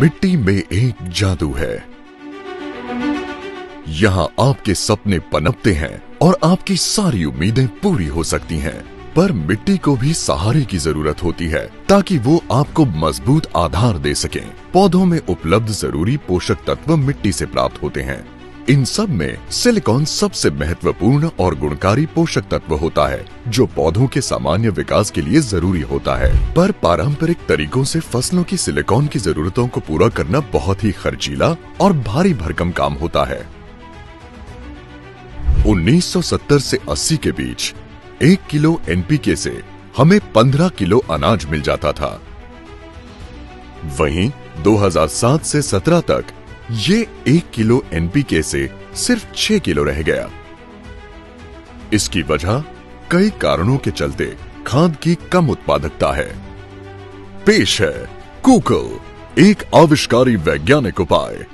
मिट्टी में एक जादू है। यहाँ आपके सपने पनपते हैं और आपकी सारी उम्मीदें पूरी हो सकती हैं, पर मिट्टी को भी सहारे की ज़रूरत होती है, ताकि वो आपको मज़बूत आधार दे सके। पौधों में उपलब्ध ज़रूरी पोषक तत्व मिट्टी से प्राप्त होते हैं। इन सब में सिलिकॉन सबसे महत्वपूर्ण और गुणकारी पोषक तत्व होता है, जो पौधों के सामान्य विकास के लिए ज़रूरी होता है। पर पारंपरिक तरीकों से फ़सलों की सिलिकॉन की जरूरतों को पूरा करना बहुत ही खर्चीला और भारी भरकम काम होता है। 1970 से 80 के बीच, एक किलो एनपीके से हमें 15 किलो अनाज मिल जाता था। वहीं 2007 से 17 तक ये एक किलो एनपीके से सिर्फ़ 6 किलो रह गया। इसकी वजह कई कारणों के चलते खाद की कम उत्पादकता है। पेश है कूकल, एक आविष्कारी वैज्ञानिक उपाय।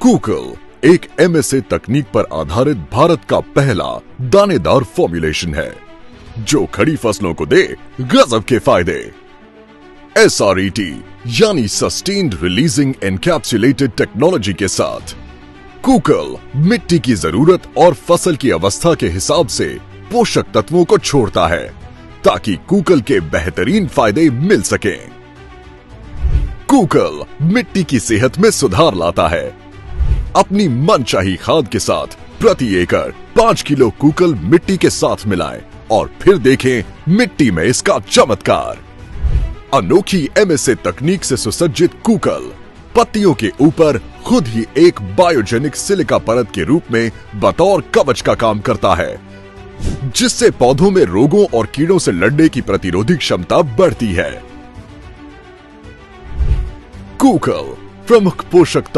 कूकल, एक एमएसए तकनीक पर आधारित भारत का पहला दानेदार फॉर्मुलेशन है, जो खड़ी फ़सलों को दे गजब के फ़ायदे। एस यानी सस्टेन्ड रिलीजिंग एनकैप्सुलेटेड टेक्नोलॉजी के साथ। कुकल, मिट्टी की ज़रूरत और फ़सल की अवस्था के हिसाब से पोषक तत्वों को छोड़ता है, ताकि कुकल के बेहतरीन फ़ायदे मिल सकें। कुकल, मिट्टी की सेहत में सुधार लाता है। अपनी मनचाही खाद के साथ प्रति एकड़ पाँच किलो कुकल मिट्टी के साथ मिलाएँ और फिर देखें मिट्टी में इसका चमत्कार। अनोखी एमएसए तकनीक से सुसज्जित कुकल। पत्तियों के ऊपर खुद ही एक बायोजेनिक सिलिका परत के रूप में बतौर कवच का काम करता है, जिससे पौधों में रोगों और कीड़ों से लड़ने की प्रतिरोधी क्षमता बढ़ती है। कुकल प्रमुख पोषक